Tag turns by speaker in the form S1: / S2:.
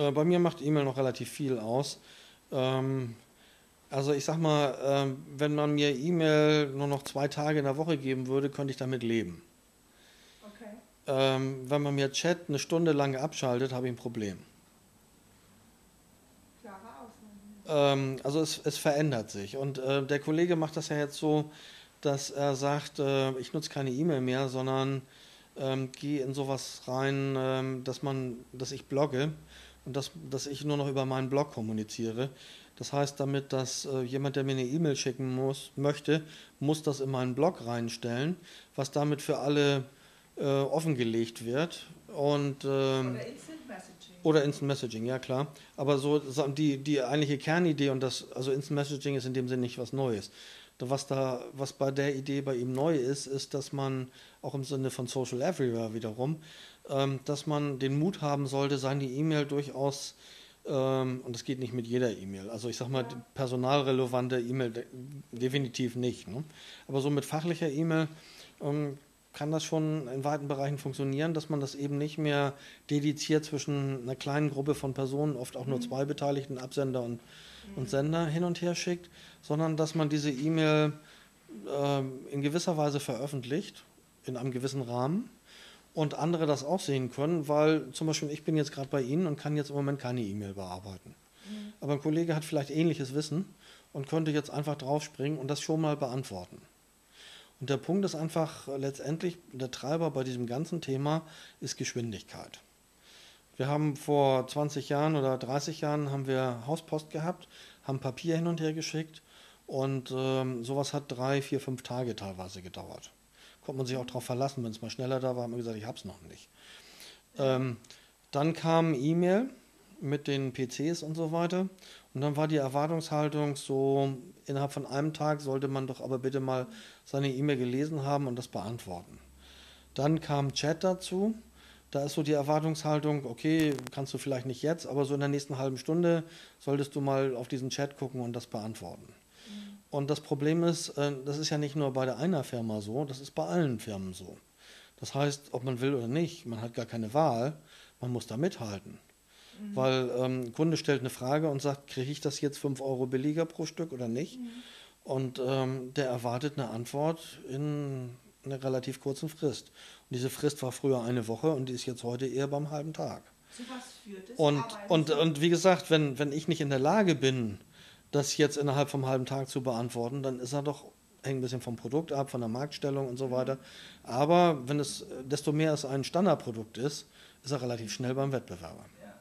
S1: Äh, bei mir macht E-Mail noch relativ viel aus. Ähm, also ich sag mal, äh, wenn man mir E-Mail nur noch zwei Tage in der Woche geben würde, könnte ich damit leben. Okay. Ähm, wenn man mir Chat eine Stunde lang abschaltet, habe ich ein Problem. Klare Ausnahme. Ähm, also es, es, verändert sich. Und äh, der Kollege macht das ja jetzt so, dass er sagt, äh, ich nutze keine E-Mail mehr, sondern ähm, gehe in sowas rein, ähm, dass man, dass ich blogge dass, dass ich nur noch über meinen Blog kommuniziere. Das heißt damit, dass äh, jemand, der mir eine E-Mail schicken muss, möchte, muss das in meinen Blog reinstellen, was damit für alle äh, offengelegt wird. Und, ähm, oder. Oder Instant Messaging, ja klar. Aber so die, die eigentliche Kernidee und das, also Instant Messaging ist in dem Sinne nicht was Neues. Was da, was bei der Idee bei ihm neu ist, ist, dass man auch im Sinne von Social Everywhere wiederum, ähm, dass man den Mut haben sollte, seine E-Mail durchaus ähm, und das geht nicht mit jeder E-Mail. Also ich sage mal, personalrelevante E-Mail de definitiv nicht. Ne? Aber so mit fachlicher E-Mail ähm, kann das schon in weiten Bereichen funktionieren, dass man das eben nicht mehr dediziert zwischen einer kleinen Gruppe von Personen, oft auch nur mhm. zwei Beteiligten, Absender und, und Sender hin und her schickt, sondern dass man diese E-Mail äh, in gewisser Weise veröffentlicht, in einem gewissen Rahmen und andere das auch sehen können, weil zum Beispiel ich bin jetzt gerade bei Ihnen und kann jetzt im Moment keine E-Mail bearbeiten. Mhm. Aber ein Kollege hat vielleicht ähnliches Wissen und könnte jetzt einfach draufspringen und das schon mal beantworten. Und der Punkt ist einfach letztendlich, der Treiber bei diesem ganzen Thema ist Geschwindigkeit. Wir haben vor 20 Jahren oder 30 Jahren haben wir Hauspost gehabt, haben Papier hin und her geschickt und ähm, sowas hat drei, vier, fünf Tage teilweise gedauert konnte man sich auch darauf verlassen. Wenn es mal schneller da war, haben wir gesagt, ich habe es noch nicht. Ähm, dann kam E-Mail mit den PCs und so weiter. Und dann war die Erwartungshaltung so, innerhalb von einem Tag sollte man doch aber bitte mal seine E-Mail gelesen haben und das beantworten. Dann kam Chat dazu. Da ist so die Erwartungshaltung, okay, kannst du vielleicht nicht jetzt, aber so in der nächsten halben Stunde solltest du mal auf diesen Chat gucken und das beantworten. Und das Problem ist, äh, das ist ja nicht nur bei der einer Firma so, das ist bei allen Firmen so. Das heißt, ob man will oder nicht, man hat gar keine Wahl, man muss da mithalten. Mhm. Weil ähm, ein Kunde stellt eine Frage und sagt, kriege ich das jetzt 5 Euro billiger pro Stück oder nicht? Mhm. Und ähm, der erwartet eine Antwort in einer relativ kurzen Frist. Und diese Frist war früher eine Woche und die ist jetzt heute eher beim halben Tag. Was führt es? Und, und, und wie gesagt, wenn, wenn ich nicht in der Lage bin, das jetzt innerhalb vom halben Tag zu beantworten, dann ist er doch hängt ein bisschen vom Produkt ab, von der Marktstellung und so weiter. Aber wenn es desto mehr es ein Standardprodukt ist, ist er relativ schnell beim Wettbewerber.